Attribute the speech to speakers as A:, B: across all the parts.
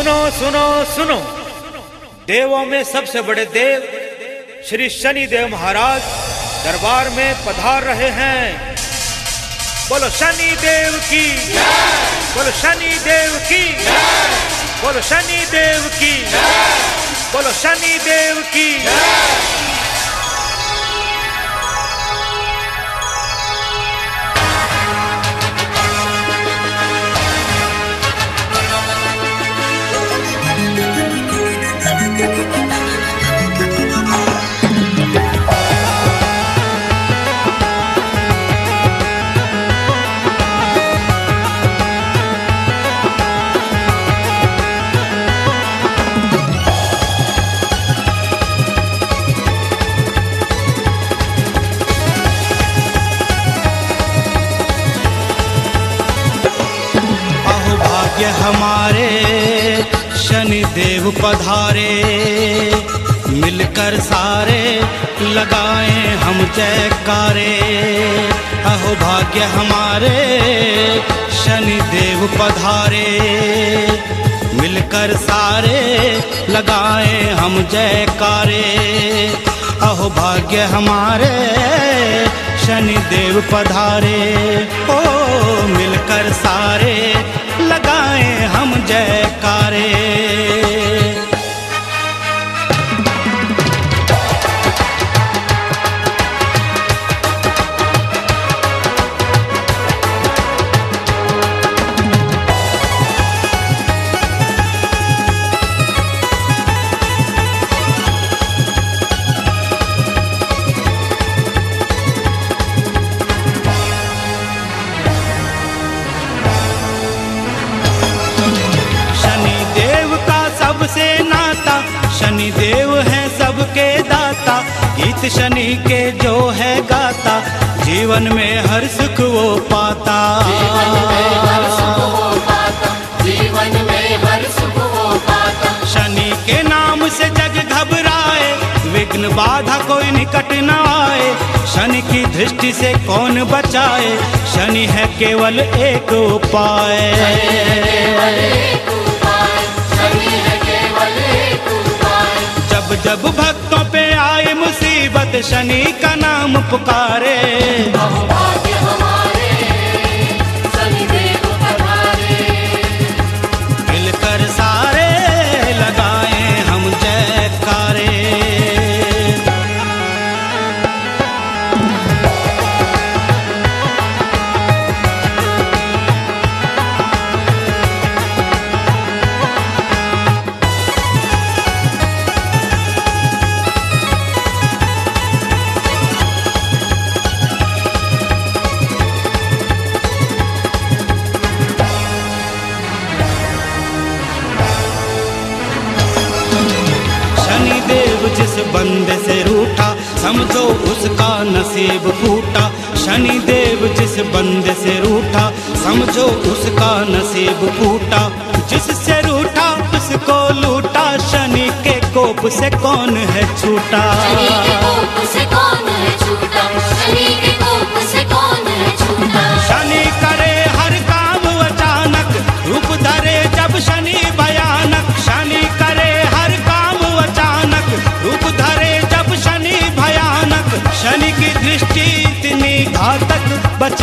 A: सुनो सुनो सुनो। देवों में सबसे बड़े देव श्री शनि देव महाराज दरबार में पधार रहे हैं। बोलो शनि देव की बोलो शनि देव की बोलो शनि देव की बोलो शनि देव की
B: शनि देव पधारे, मिलकर सारे लगाए हम जयकारे। अहो भाग्य हमारे, शनि देव पधारे, मिलकर सारे लगाए हम जयकारे। अहो भाग्य हमारे शनि देव पधारे ओ मिलकर सारे लगाए हम जयकारे। गीत शनि के जो है गाता जीवन में हर सुख वो पाता।
C: जीवन में हर सुख हो पाता
B: शनि के नाम से जग घबराए विघ्न बाधा कोई निकट न आए। शनि की दृष्टि से कौन बचाए? शनि है केवल एक उपाय।
C: है
B: जब जब भक्तों मुसीबत शनि का नाम पुकारे। नसीब फूटा जिससे रूठा उसको लूटा शनि के कोप से कौन है छूटा?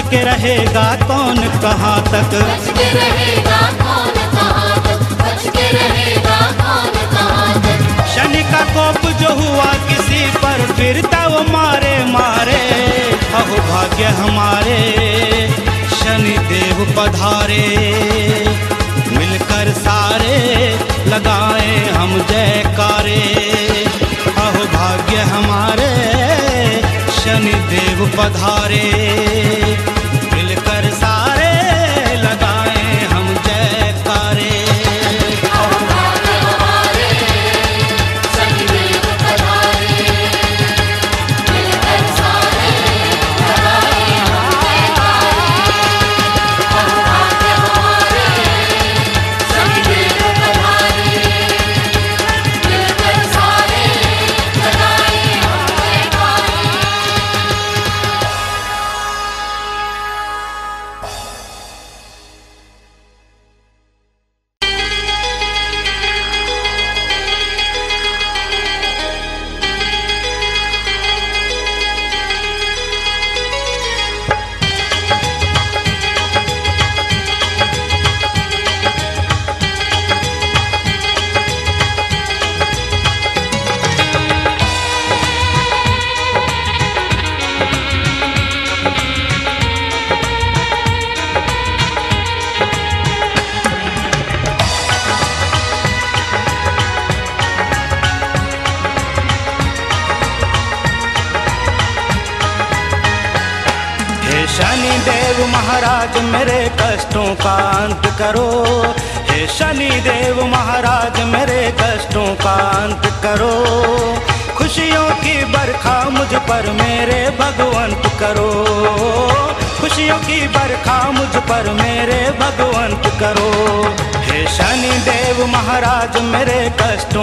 B: बच के रहेगा कौन कहाँ तक?
C: बच के रहेगा कौन कहाँ तक? बच के रहेगा कौन कहाँ तक?
B: शनि का कोप जो हुआ किसी पर फिर वो मारे मारे। अहो भाग्य हमारे शनि देव पधारे। मिलकर सारे लगाए हम जयकारे। अहो भाग्य हमारे शनि देव पधारे। हम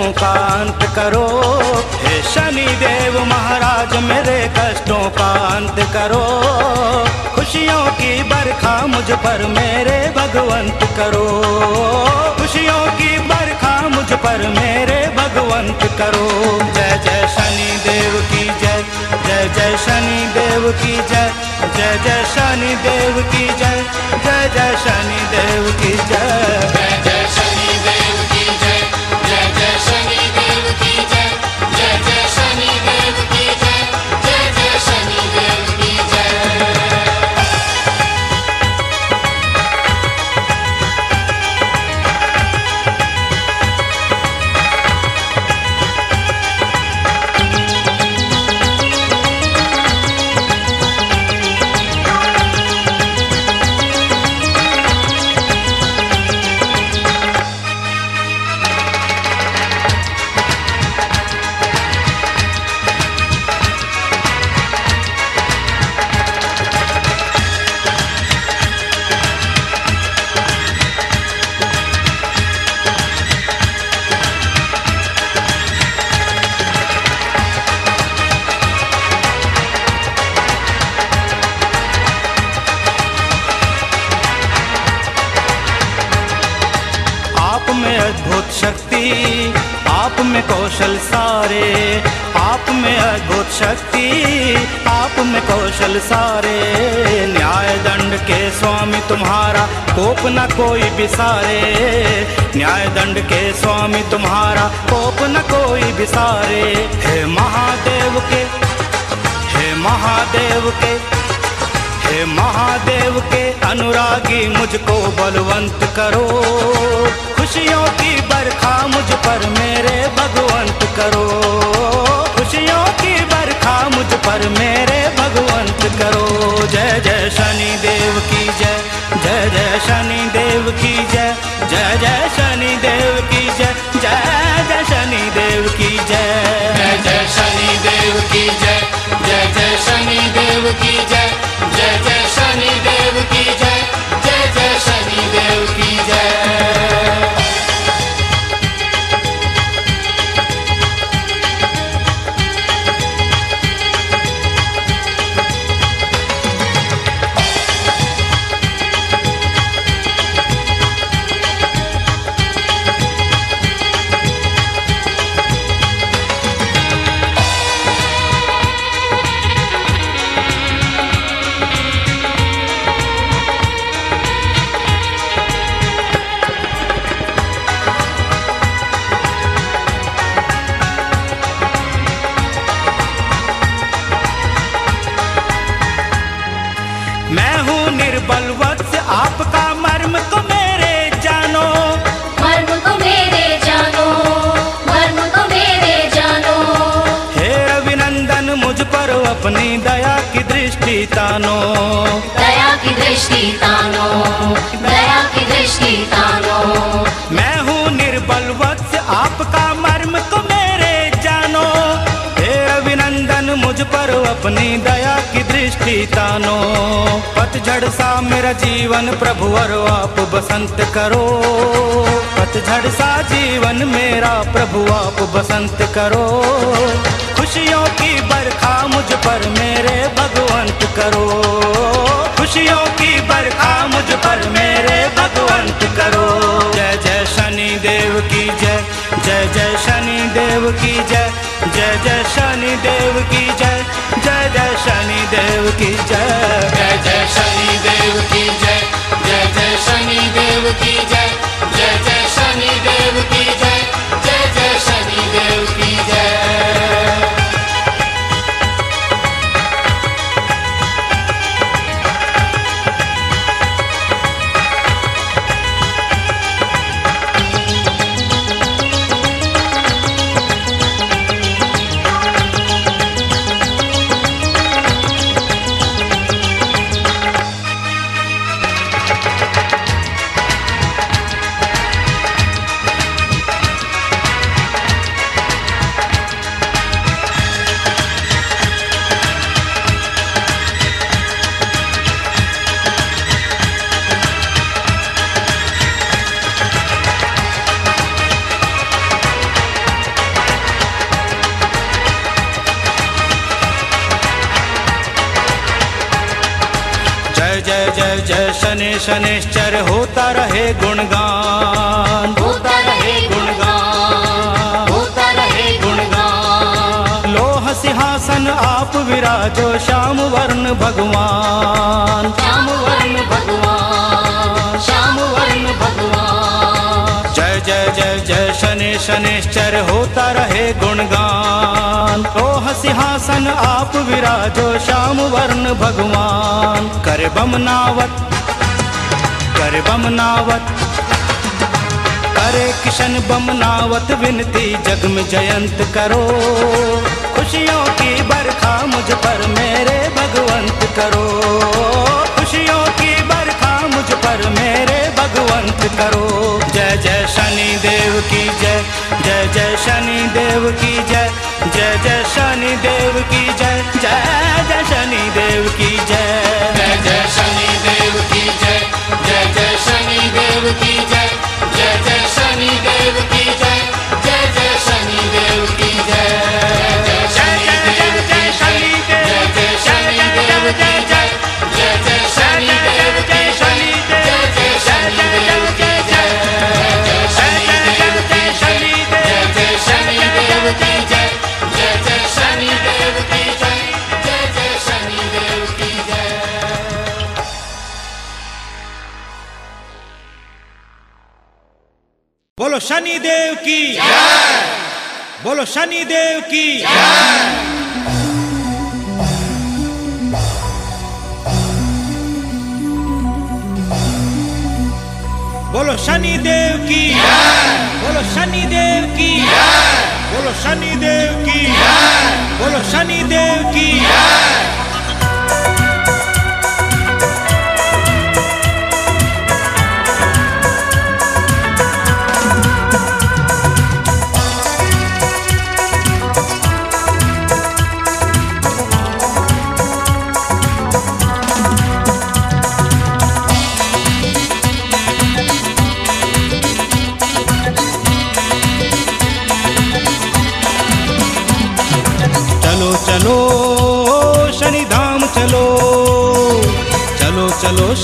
B: कष्टों का अंत करो। हे शनि देव महाराज, मेरे कष्टों का अंत करो। खुशियों की बरखा मुझ पर मेरे भगवंत करो। खुशियों की बरखा मुझ पर मेरे भगवंत करो। जय जय शनि देव की जय जय जय शनि देव की जय जय जय शनि देव की जय जय जय शनि देव की जय। शक्ति, आप में कौशल सारे। न्याय दंड के स्वामी तुम्हारा, कोप न कोई बिसारे। न्याय दंड के स्वामी तुम्हारा, कोप न कोई बिसारे। हे महादेव के, हे महादेव के, हे महादेव के अनुरागी मुझको बलवंत करो। खुशियों की बरखा मुझ पर मेरे भगवंत करो। खुशियों की बरखा मुझ पर मेरे भगवंत करो। जय जय शनि देव की जय जय जय शनि देव की जय जय जय शनि देव की जय जय जय शनि देव की जय।
C: जय जय शनि देव की जय जय जय शनि देव की जय।
B: मैं हूँ निर्बल वत्स आपका मर्म तो मेरे जानो।
C: मर्म को मेरे जानो मर्म को मेरे जानो।
B: हे रविनंदन मुझ पर अपनी दया की दृष्टि तानो।
C: दया की दृष्टि तानो दया की दृष्टि तानो।
B: मैं हूँ निर्बल वत्स आपका मर्म तो मेरे जानो। हे रविनंदन मुझ पर अपनी दया की दृष्टि तानो। पतझड़ सा मेरा जीवन, प्रभु और आप बसंत करो। पतझड़ सा जीवन मेरा, प्रभु आप बसंत करो। खुशियों की बरखा मुझ पर मेरे भगवंत करो। खुशियों की बरखा मुझ पर मेरे भगवंत करो। जय जय शनि देव की जय जय जय शनि देव की जय जय जय शनि देव की जय। जय जय शनि देव की जय।
C: जय जय शनि देव की जय। जय जय शनि देव की जय। जय जय
B: शनिश्चर होता रहे गुणगान।
C: होता रहे गुणगान। होता रहे गुणगान।
B: लोह सिंहासन आप विराजो श्याम वर्ण भगवान।
C: श्याम वर्ण भगवान। श्याम वर्ण भगवान।
B: जय जय जय जय शनि शनिश्चर होता रहे गुणगान। लोह सिंहासन आप विराजो श्याम वर्ण भगवान। कर बमनावत कर बमनावत करे किशन बमनावत विनती जग में जयंत करो। खुशियों की बरखा मुझ पर मेरे भगवंत करो। खुशियों की बरखा मुझ पर मेरे भगवंत करो। जय जय शनि देव की जय जय जय शनि देव की जय जय जय शनि देव की जय जय जय शनि देव की
C: की जय देव की।
A: बोलो, शनि देव की। बोलो, शनि देव की। बोलो, शनि देव की। बोलो, शनि देव की। बोलो, शनि देव की।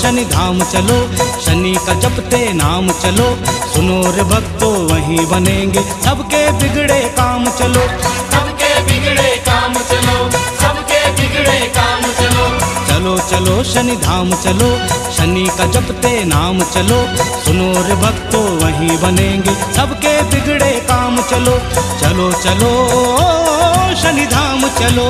A: शनि
B: धाम चलो शनि का जपते नाम चलो। सुनो रे भक्तो वहीं बनेंगे सबके बिगड़े काम चलो।
C: सबके बिगड़े काम चलो सबके बिगड़े काम चलो।
B: चलो चलो शनि धाम चलो शनि का जपते नाम चलो। सुनो रे भक्तो वहीं बनेंगे सबके बिगड़े काम चलो। चलो चलो शनि धाम चलो।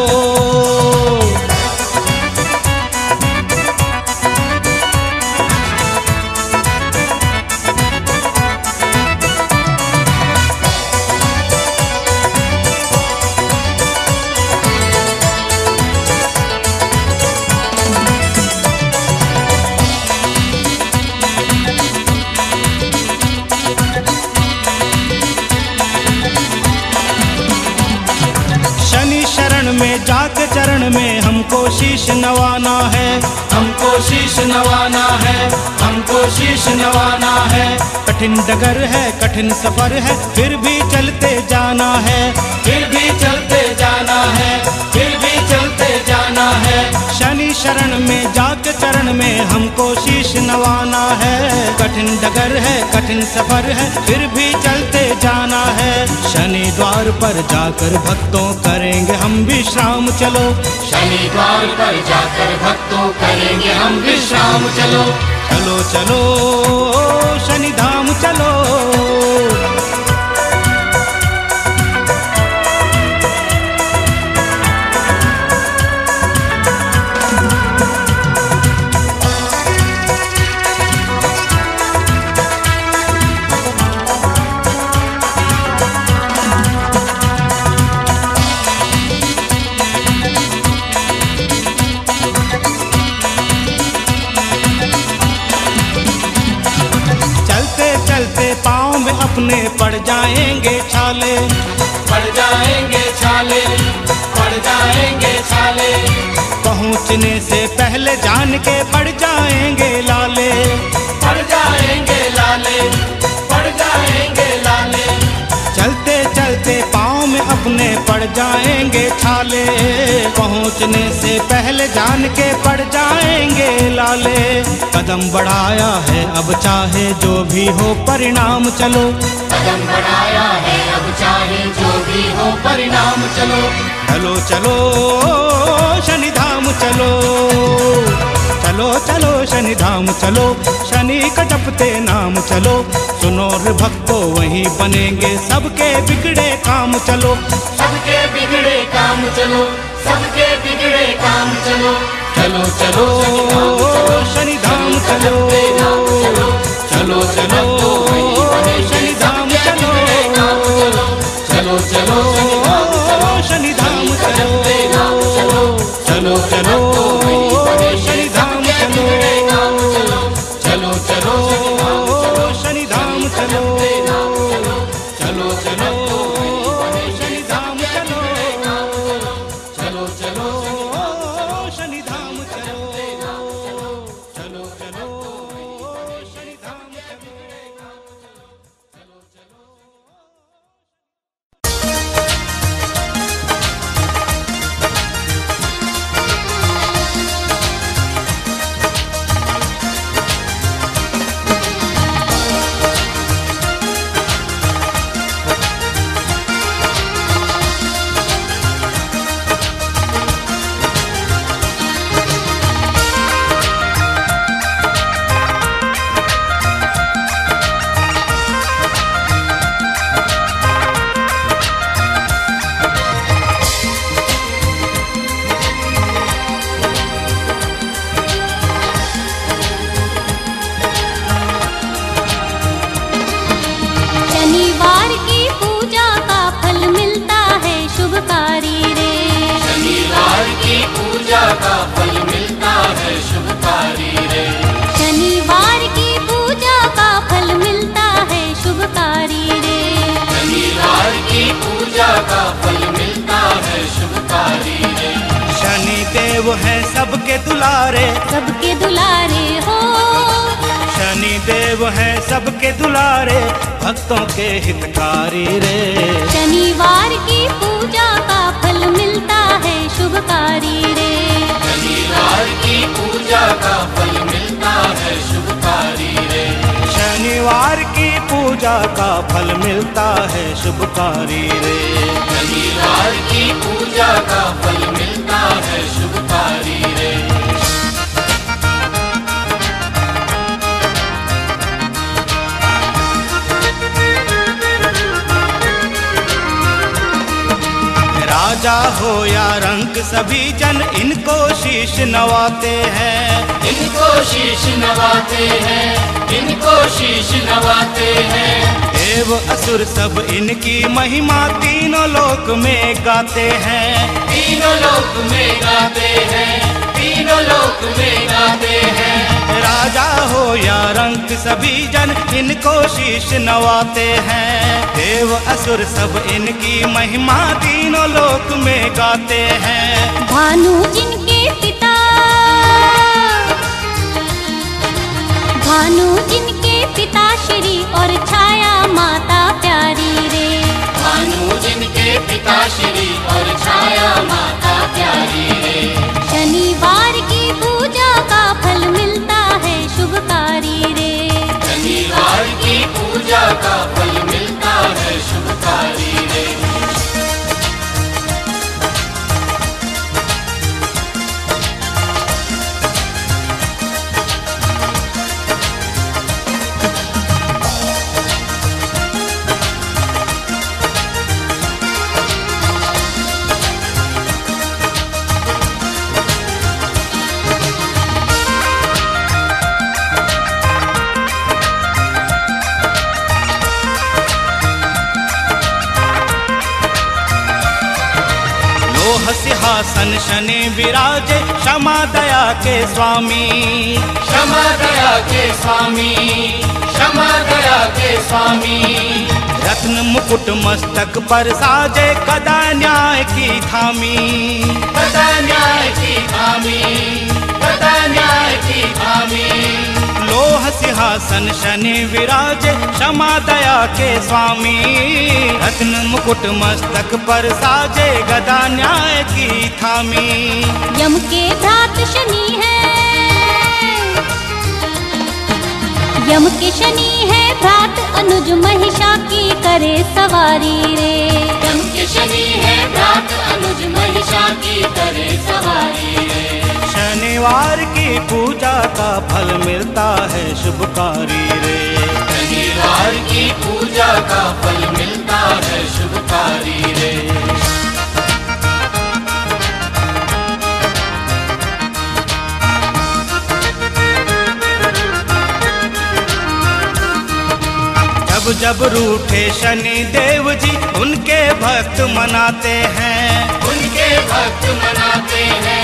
B: हमको शीश नवाना है, हमको शीश नवाना है, हमको शीश नवाना है। कठिन डगर है, कठिन सफ़र है, फिर भी चलते जाना है। फिर भी चलते जाना है, फिर भी चलते जाना है। शरण में जाके चरण में हमको शीश नवाना है। कठिन डगर है, कठिन सफ़र है, फिर भी चलते जाना है। शनि द्वार पर जाकर भक्तों करेंगे हम विश्राम, चलो।
C: शनि द्वार पर जाकर भक्तों करेंगे हम विश्राम, चलो।
B: चलो चलो शनि धाम चलो। पहुँचने से पहले जान के पड़ जाएँगे लाले। कदम बढ़ाया है अब चाहे जो भी हो परिणाम चलो।
C: कदम बढ़ाया है अब चाहे जो भी हो परिणाम चलो।
B: चलो चलो शनि धाम चलो। चलो चलो शनि धाम चलो। शनि कटपते नाम चलो। सुनो रे भक्तो वहीं बनेंगे सबके बिगड़े काम चलो।
C: सबके बिगड़े काम चलो। सबके धाम चलो चलो चलो।
B: शनि धाम चलो। चलो चलो।
C: शनि
B: धाम चलो। चलो चलो। शनि धाम
C: चलो। चलो
B: चलो। शनि धाम चलो।
C: चलो चलो।
B: शनि धाम चलो। चलो चलो।
D: के
B: हितकारी रे।
D: शनिवार की पूजा का फल मिलता है शुभकारी रे।
C: शनिवार की पूजा का फल मिलता है शुभकारी रे।
B: शनिवार की पूजा का फल मिलता है शुभकारी रे।
C: शनिवार की पूजा का फल मिलता है शुभकारी रे।
B: राजा हो या रंक सभी जन इनको शीश नवाते हैं।
C: इनको शीश नवाते हैं इनको शीश नवाते हैं।
B: देव असुर सब इनकी महिमा तीनों लोक में गाते हैं।
C: तीनों लोक में गाते हैं तीनों लोक में गाते हैं।
B: राजा हो या रंक सभी जन इनको शीश नवाते हैं। देव असुर सब इनकी महिमा तीनों लोक में गाते हैं।
D: भानु जिनके पिता भानु जिनके पिता श्री और छाया माता प्यारी रे।
C: भानु जिनके पिता श्री और छाया माता प्यारी रे।
D: शुभकारी रे।
C: शनिवार की पूजा का फल
B: दया के स्वामी।
C: क्षमा दया के स्वामी क्षमा दया के स्वामी।
B: रत्न मुकुट मस्तक पर साजे कदा न्याय की थामी।
C: कदा न्याय की थामी कदा न्याय की
B: लोह सिंहासन सिंहासन शनि विराजे क्षमा दया के स्वामी। रत्न मुकुट मस्तक पर साजे गदा न्याय की थामी।
D: यम के भ्रात शनि है। यम के शनि है भ्रात अनुज महिषा की करे सवारी रे।
C: यम के शनि है भ्रात अनुज महिषा की करे सवारी रे।
B: शनिवार की पूजा का फल मिलता है शुभकारी रे।
C: शनिवार की पूजा का फल मिलता है शुभकारी रे।
B: जब जब रूठे शनि देव जी उनके भक्त मनाते हैं।
C: उनके भक्त मनाते हैं।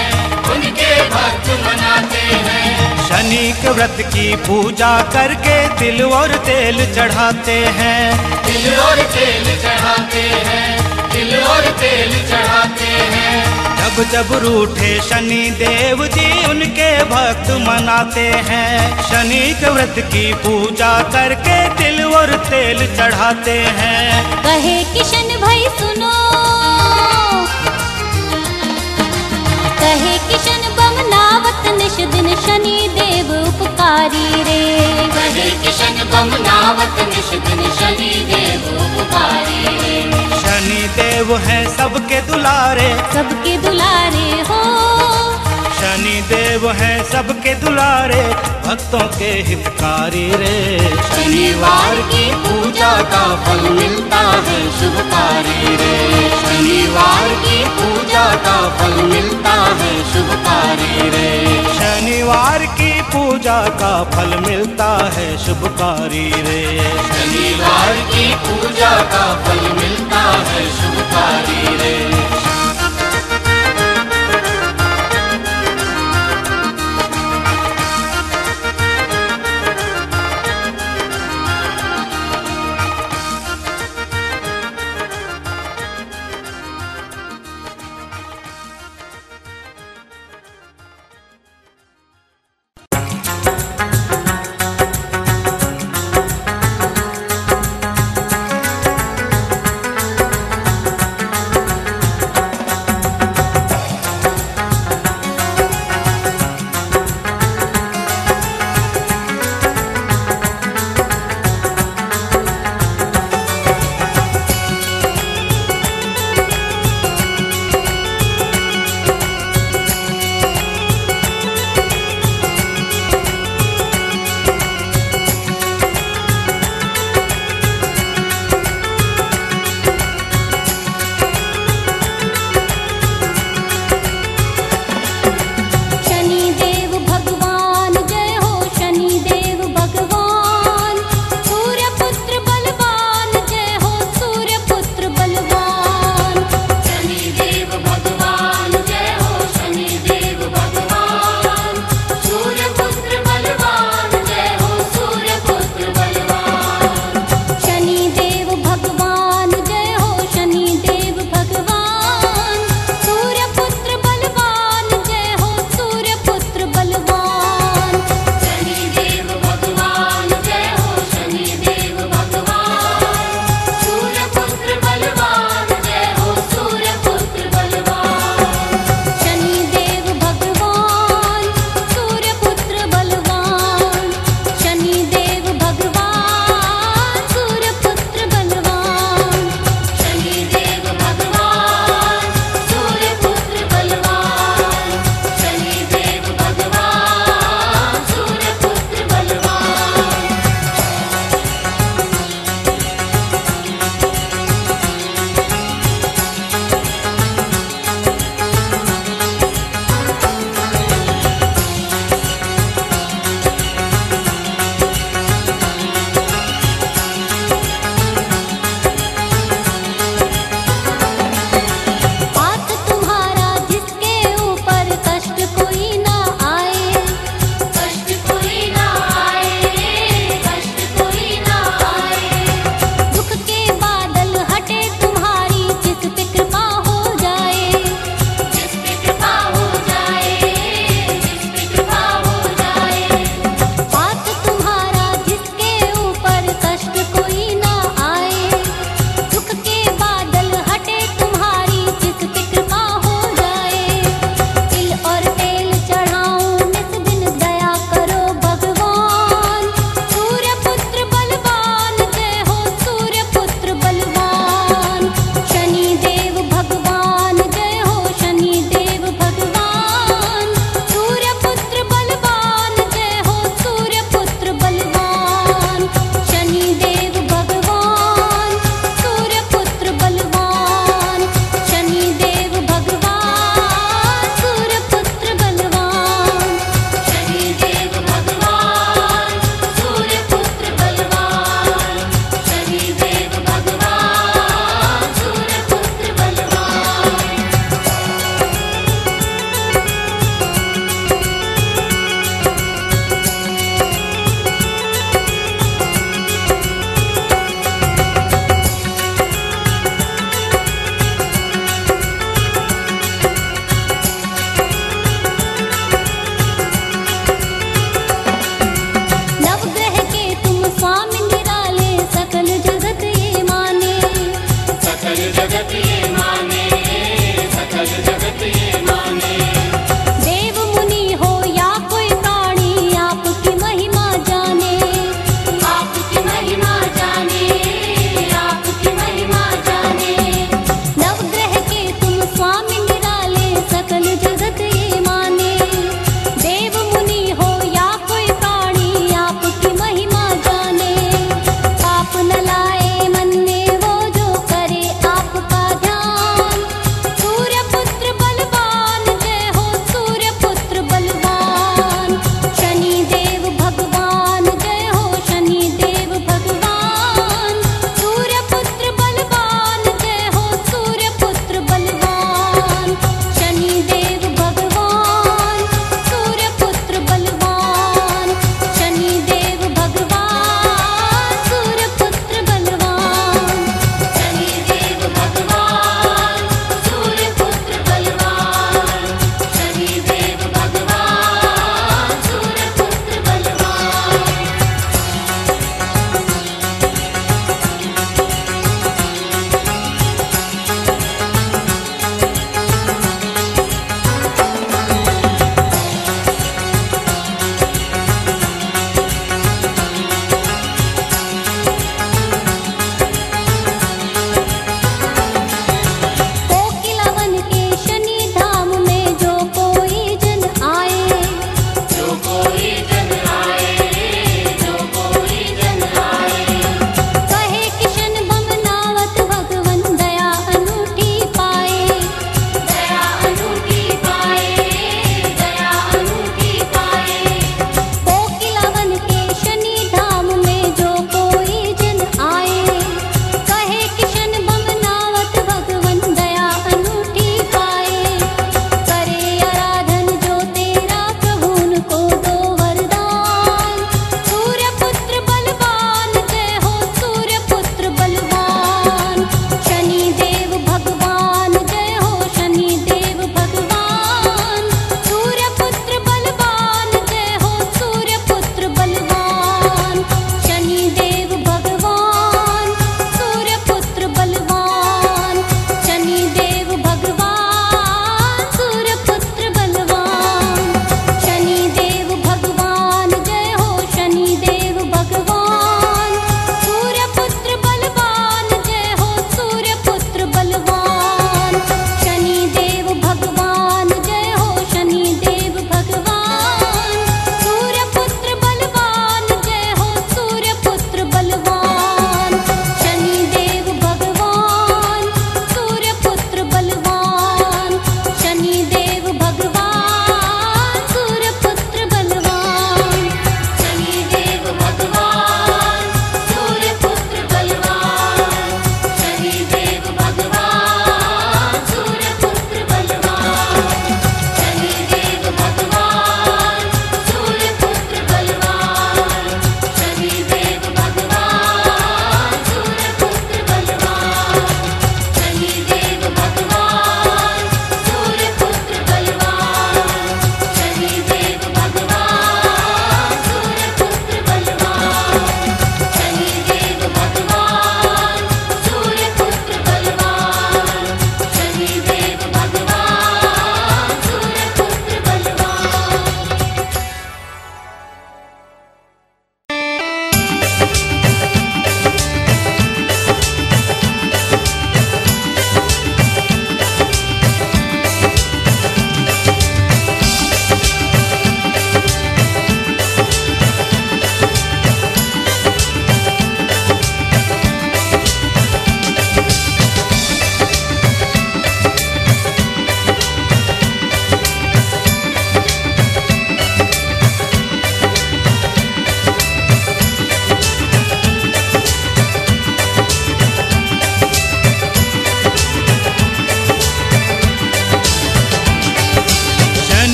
C: उनके भक्त मनाते हैं।
B: शनि के व्रत की पूजा करके तिल और तेल चढ़ाते हैं।
C: तिल और तेल चढ़ाते हैं। तिल और तेल चढ़ाते हैं।
B: जब जब रूठे शनि देव जी उनके भक्त मनाते हैं। शनि के व्रत की पूजा करके तिल और तेल चढ़ाते हैं।
D: कहे किशन भाई सुनो। कहे किशन बमनावत निश दिन शनि देव उपकारी रे।
C: कहे किशन बमनावत निश दिन शनि देव उपकारी रे।
B: शनि देव है सबके दुलारे।
D: सबके दुलारे हो।
B: शनि देव हैं सबके दुलारे भक्तों के हितकारी रे।
C: शनिवार की पूजा का फल मिलता है शुभकारी रे। शनिवार की पूजा का फल मिलता है शुभकारी रे।
B: शनिवार की पूजा का फल मिलता है शुभकारी रे।
C: शनिवार की पूजा का फल मिलता है शुभकारी रे।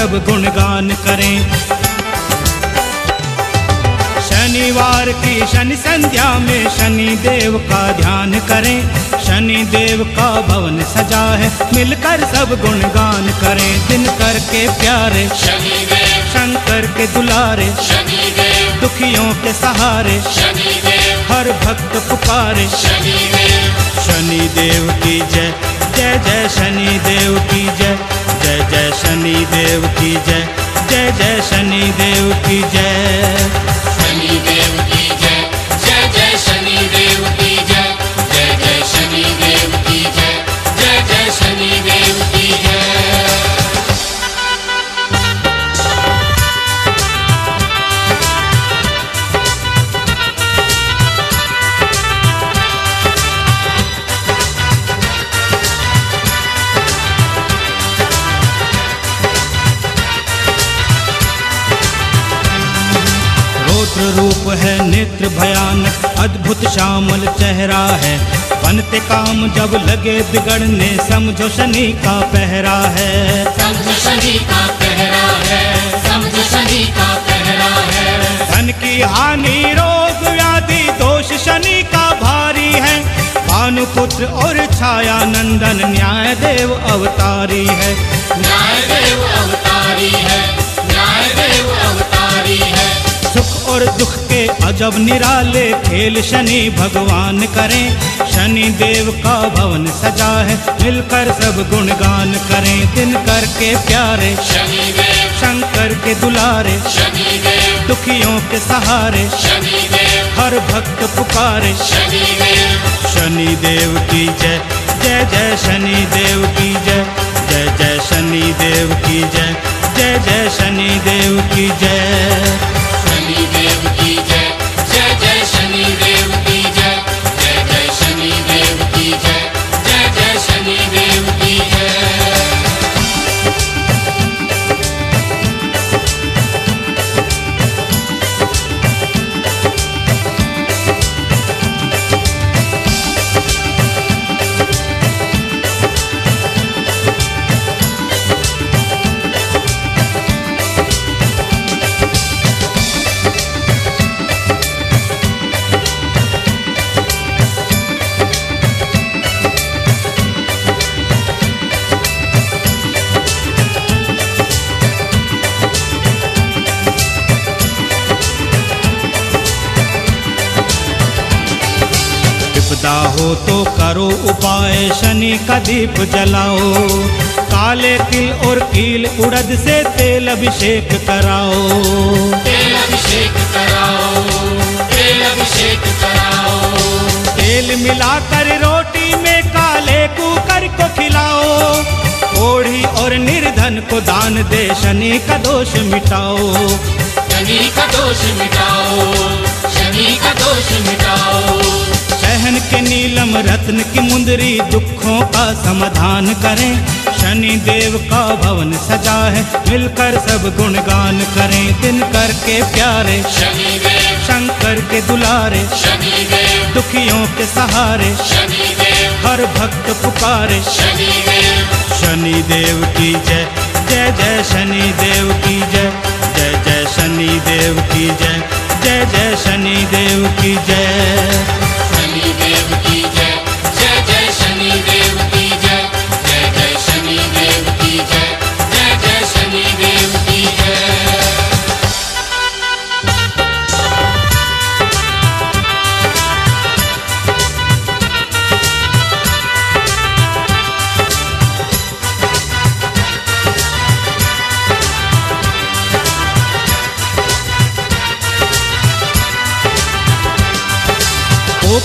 B: सब गुणगान करें। शनिवार की शनि संध्या में शनि देव का ध्यान करें। शनि देव का भवन सजा है मिलकर सब गुणगान करें। दिन करके प्यारे शंकर के दुलारे दुखियों के सहारे हर भक्त पुकारे। शनि देव की जय। जय जय शनि देव की जय जय जय शनि देव की जय जय जय शनि देव की जय। काम जब लगे बिगड़ने समझो शनि का पहरा है।
C: समझ शनि का पहरा है समझ शनि का पहरा है।
B: धन की हानि रोग व्याधि दोष शनि का भारी है। भानुपुत्र और छाया नंदन न्याय देव अवतारी है।
C: न्याय देव अवतारी है न्याय देव अवतारी है।
B: और दुख के अजब निराले खेल शनि भगवान करें। शनि देव का भवन सजा है मिलकर सब गुणगान करें। दिन करके प्यारे शंकर के दुलारे दुखियों के सहारे हर भक्त पुकारे। शनि देव की जय जय जय शनि देव की जय जय जय शनि देव की जय जय जय शनि देव की जय। you. दीप जलाओ काले तिल और कील उड़द से तेल अभिषेक कराओ।
C: तेल अभिषेक कराओ तेल अभिषेक कराओ।
B: तेल मिलाकर रोटी में काले कुकर को खिलाओ ओढ़ी और निर्धन को दान दे शनि का दोष मिटाओ।
C: शनि का दोष मिटाओ शनि का दोष मिटाओ।
B: शहन के नीलम रत्न की मुंदरी दुखों का समाधान करें। शनि देव का भवन सजा है मिलकर सब गुणगान करें। दिन करके प्यारे
C: शनिदेव
B: शंकर के दुलारे
C: शनिदेव
B: दुखियों के सहारे
C: शनिदेव
B: हर भक्त पुकारे।
C: शनिदेव
B: शनि देव की जय जय जय शनि देव की जय जय जय शनि देव की जय जय जय शनि देव की जय।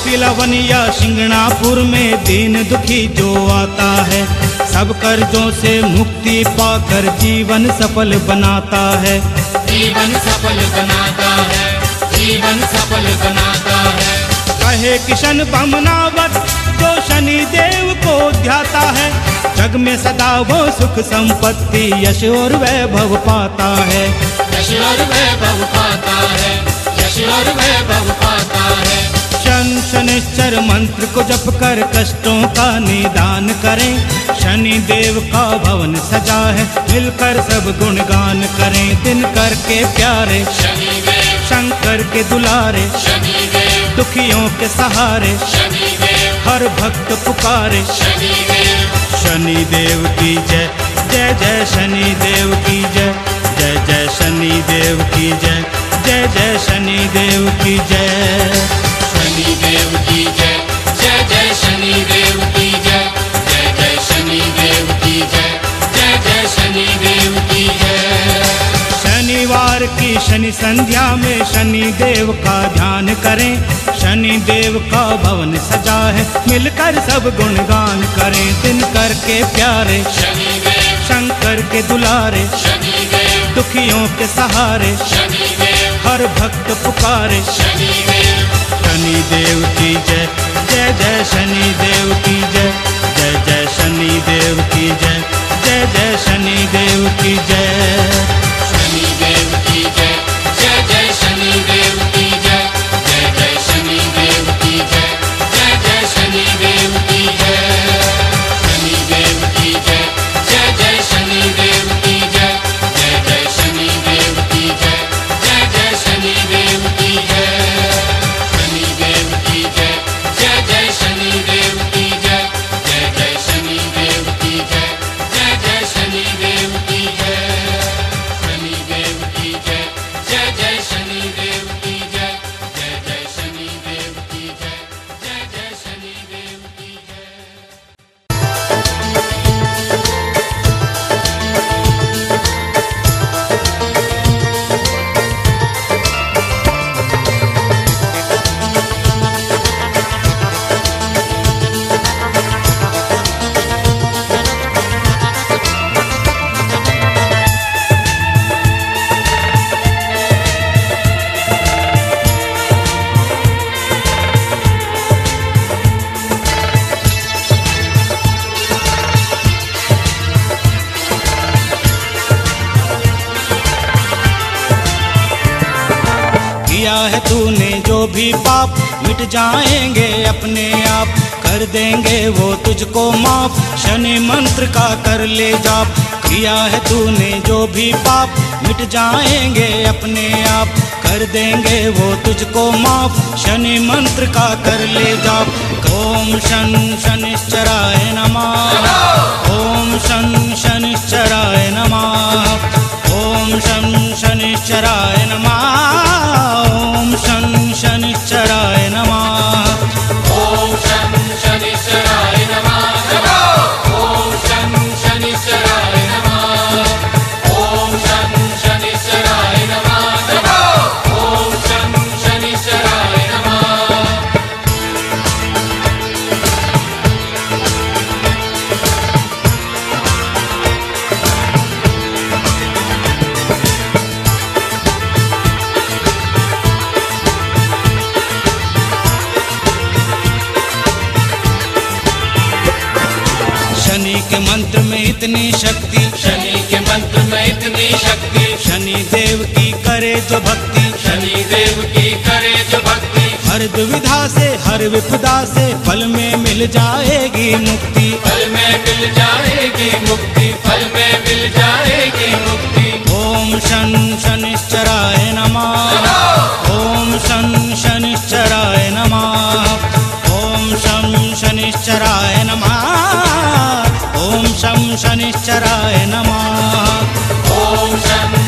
B: कोकिलवन या सिंगणापुर में दीन दुखी जो आता है सब कर्जों से मुक्ति पाकर जीवन सफल बनाता है।
C: जीवन सफल बनाता है जीवन सफल बनाता है।
B: कहे किशन बमनावत जो शनि देव को ध्याता है जग में सदा वो सुख संपत्ति यश और वैभव पाता है।
C: यश और वैभव पाता है यश और वैभव पाता है।
B: शन शन शनिश्चर मंत्र को जप कर कष्टों का निदान करें। शनि देव का भवन सजा है, मिलकर सब गुणगान करें। दिन करके प्यारे, शंकर के दुलारे, दुखियों के सहारे, हर भक्त पुकारे। शनि देव की जय जय जय शनि देव की जय जय जय शनि देव की जय जय जय शनि देव की जय।
C: शनिदेव की जय। जय जय शनिदेव की जय। जय जय शनिदेव की जय। जय जय शनिदेव की जय।
B: शनिवार की शनि संध्या में शनि देव का ध्यान करें। शनि देव का भवन सजा है मिलकर सब गुणगान करें। दिन करके प्यारे
C: शनिदेव।
B: शंकर के दुलारे
C: शनिदेव।
B: दुखियों के सहारे
C: शनिदेव।
B: हर भक्त पुकारे। शनि देव की जय जय जय शनि देव की जय जय जय शनि देव की जय जय जय शनि देव की जय।
C: शनि देव की जय जय जय शनिदेव की
B: मिट जाएँगे अपने आप। कर देंगे वो तुझको माफ़। शनि मंत्र का कर ले जाप। किया है तूने जो भी पाप। मिट जाएँगे अपने आप। कर देंगे वो तुझको माफ़। शनि मंत्र का कर ले जाप। ओम शन शनिश्चराय नमः। ओम शन शनिश्चराय नमः। ओम शन शनिश्चराय नमः। ओम शन शनिश्चराय नमः। शनि देव की करे जो भक्ति।
C: शनि देव की करे जो भक्ति।
B: हर दुविधा से हर विपदा से फल में मिल जाएगी मुक्ति।
C: फल में मिल जाएगी मुक्ति फल में मिल जाएगी मुक्ति।
B: ओम शन शनिश्चराय नमः। ओम शन शनिश्चराय नमः। ओम शं शनिश्चराय नमः। ओम शं शनिश्चराय नमः।
C: ॐ शं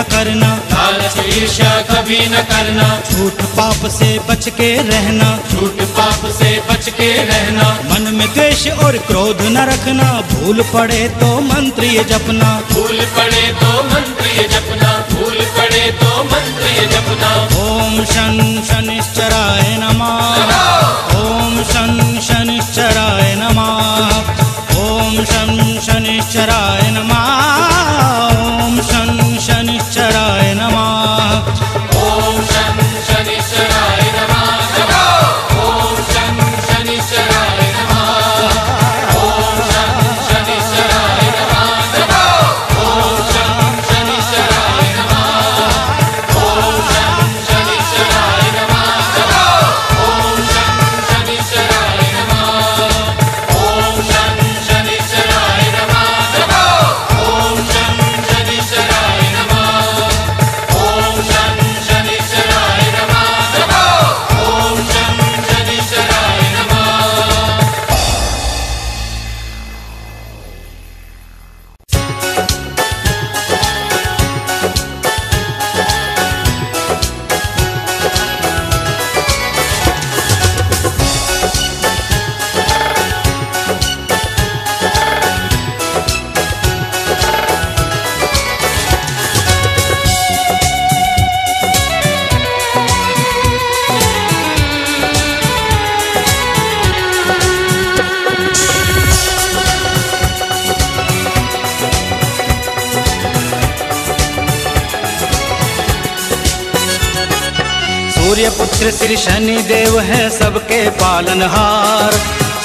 B: न करना।
C: लालच ईर्ष्या कभी न करना।
B: झूठ पाप से बच के रहना।
C: झूठ पाप से बच के रहना।
B: मन में द्वेष और क्रोध न रखना। भूल पड़े तो मंत्र ये जपना।
C: भूल पड़े तो मंत्र ये जपना। भूल पड़े तो मंत्र ये जपना।
B: ओम शन शनिश्चराय नमः। ओम शन शनिश्चराय नमः। ओम शन शनिश्चराय नमः। सूर्य पुत्र श्री शनि देव है सबके पालनहार।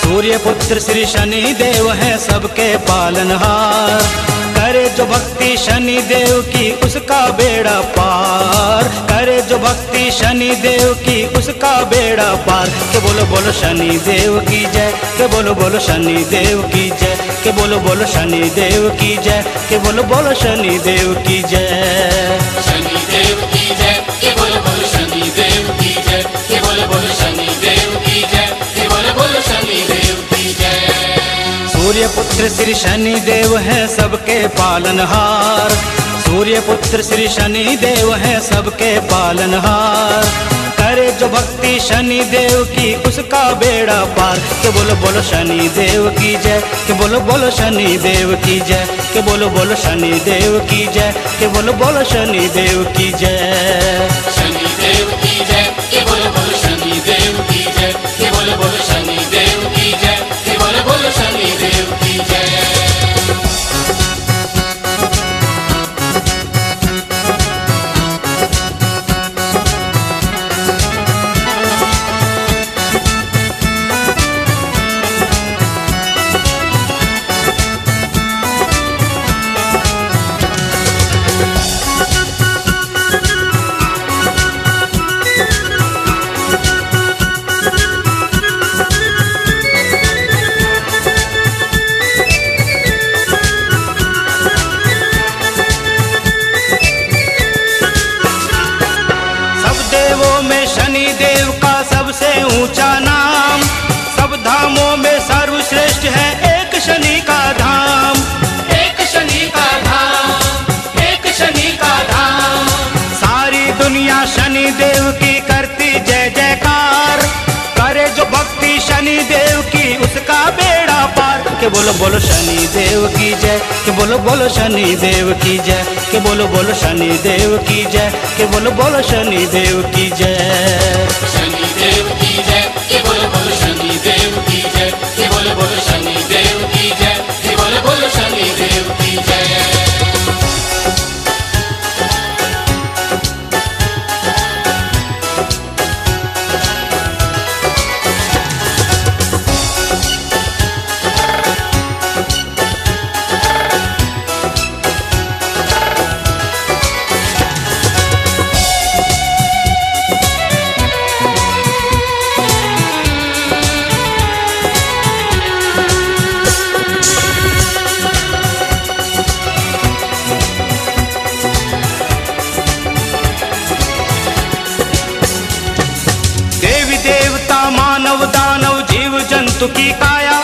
B: सूर्य पुत्र श्री शनि देव है सबके पालनहार। करे जो भक्ति शनि देव की, उसका बेड़ा पार। करे जो भक्ति शनि देव की, उसका बेड़ा पार। के बोलो बोलो शनि देव की जय, के बोलो बोलो शनि देव की जय, के बोलो बोलो शनि देव की जय, के बोलो बोलो शनि देव की जय। सूर्य पुत्र श्री शनि देव है सबके पालनहार। सूर्य पुत्र श्री शनि देव है सबके पालनहार। करे जो भक्ति शनि देव की, उसका बेड़ा पार। के बोलो बोलो शनि देव की जय, के बोलो बोलो शनि देव की जय, के बोलो बोलो शनि देव की जय, के बोलो बोलो शनि देव की जय।
C: जय के बोलो बोलो शनि देव की जय के बोलो बोलो शनि देव की जय के बोलो बोलो शनि देव की जय
B: शनि देव की जय के बोल बोल शनि देव की जय के बोल बोल शनि केतु की काया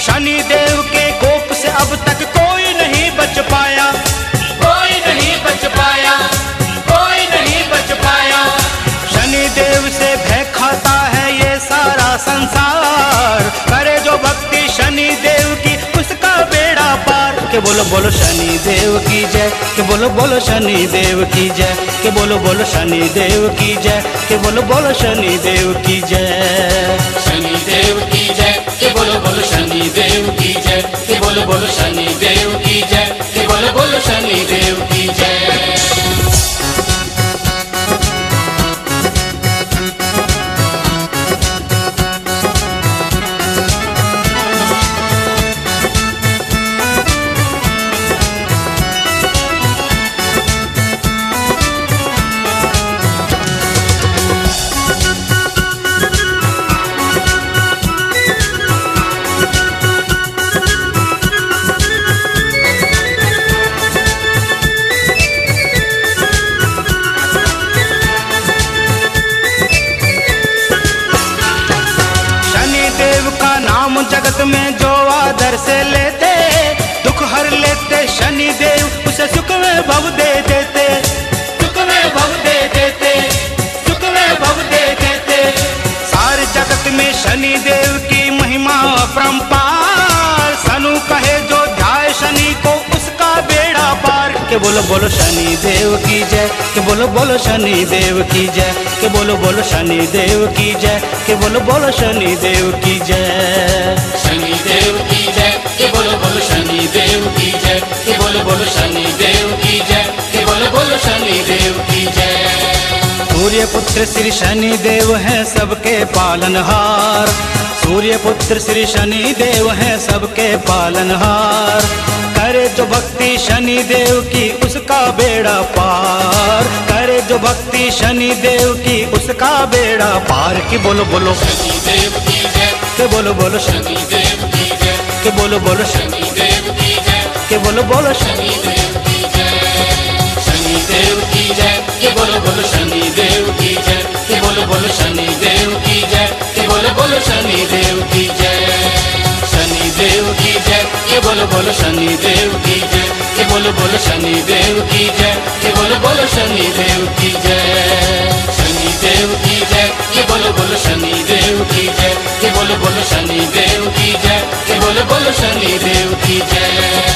B: शनि देव के कोप से
C: अब तक कोई नहीं बच पाया। कोई नहीं बच पाया। कोई नहीं बच पाया। शनि देव से भय
B: खाता है ये सारा संसार। करे जो भक्ति शनि देव की उसका बेड़ा
C: पार।
B: के बोलो बोलो शनि देव की जय। के बोलो बोलो शनि देव की जय। के बोलो बोलो शनि देव की जय। के बोलो बोलो शनि देव की जय।
C: बोलो शनि देव की जय। बोलो बोलो शनि देव की जय। बोलो बोलो शनि देव की जय।
B: शनि देव की महिमा अपरंपार। सनु कहे जो ध्याय शनि को उसका बेड़ा पार। के बोलो बोलो शनि देव की जय, के बोलो बोलो शनि देव की जय, के बोलो बोलो शनि देव की जय, के बोलो बोलो शनि देव की जय।
C: शनि देव की जय, के बोलो बोलो शनि देव की जय, के बोलो बोलो शनि देव की जय, के बोलो बोलो शनि देव की जय।
B: सूर्य पुत्र श्री शनि देव हैं सबके पालनहार। सूर्य पुत्र श्री शनि देव हैं सबके पालनहार। करे जो भक्ति शनि देव की उसका बेड़ा पार। करे जो भक्ति शनि देव की उसका बेड़ा पार। की बोलो बोलो।
C: शनि देव की जय।
B: के बोलो बोलो। शनि
C: देव की जय।
B: के बोलो बोलो। शनि
C: देव की जय।
B: के बोलो बोलो। शनि
C: देव देव की जय के बोलो बोलो शनि देव की जय के बोलो बोलो शनि देव की जय के बोलो बोलो शनि देव की जय शनि देव की जय के बोलो बोलो शनि देव की जय के बोलो बोलो शनि देव की जय के बोलो बोलो शनि देव की जय शनि देव की जय के बोलो बोलो शनि देव की जय के बोलो बोलो शनि देव की जय के बोलो बोलो शनि देव